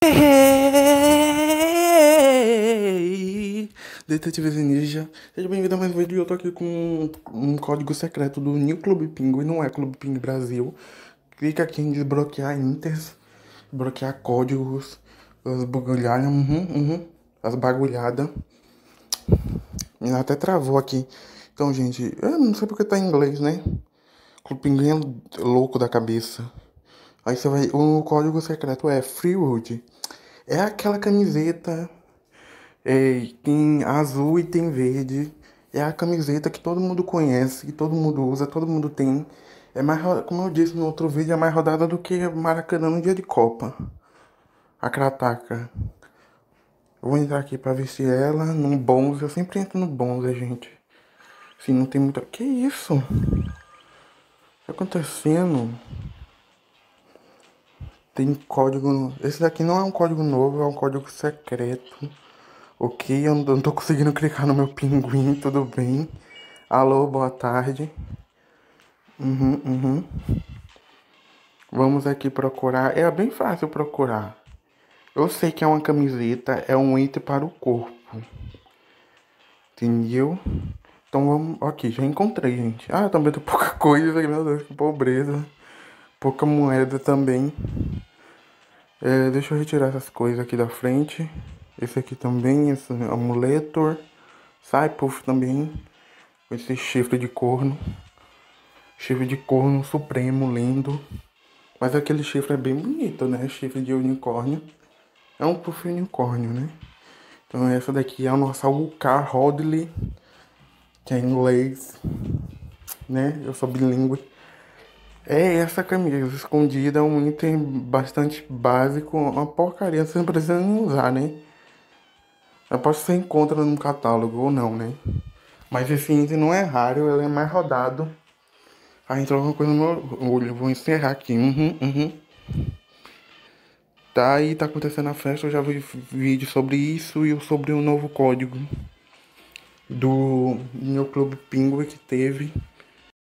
Hey, Detetive Ninja, seja bem-vindo a mais um vídeo. Eu tô aqui com um código secreto do New Clube Pinguim, não é Clube Pinguim Brasil. Clica aqui em desbloquear inters, desbloquear códigos, as bagulhadas, uhum, uhum, as bagulhadas. Me até travou aqui. Então, gente, eu não sei porque tá em inglês, né? Clube Pinguim é louco da cabeça. Aí você vai. O código secreto é Freewood. É aquela camiseta. É, tem azul e tem verde. É a camiseta que todo mundo conhece, que todo mundo usa, todo mundo tem. É mais, como eu disse no outro vídeo, é mais rodada do que Maracanã no dia de Copa. A Crataca. Eu vou entrar aqui pra vestir ela num Bonza. Eu sempre entro no Bonza, gente. Assim, não tem muita. Que isso? O que tá acontecendo? Tem código. Esse daqui não é um código novo, é um código secreto. Ok, eu não tô conseguindo clicar no meu pinguim, tudo bem. Alô, boa tarde. Uhum, uhum. Vamos aqui procurar. É bem fácil procurar. Eu sei que é uma camiseta, é um item para o corpo. Entendeu? Então vamos. Ok, já encontrei, gente. Ah, também tem pouca coisa, meu Deus, que pobreza. Pouca moeda também. É, deixa eu retirar essas coisas aqui da frente. Esse aqui também, esse amuletor. Sai, puff também. Esse chifre de corno. Chifre de corno supremo, lindo. Mas aquele chifre é bem bonito, né? Chifre de unicórnio. É um puff unicórnio, né? Então essa daqui é a nossa Ulcar Hodley. Que é em inglês. Né? Eu sou bilíngue. É essa camisa escondida, um item bastante básico, uma porcaria, você não precisa nem usar, né? Aposto que você encontra no catálogo ou não, né? Mas esse item não é raro, ele é mais rodado. Ah, entrou alguma coisa no meu olho, vou encerrar aqui. Uhum, uhum. Tá aí, tá acontecendo a festa, eu já vi vídeo sobre isso e sobre o novo código do meu clube Pinguim que teve.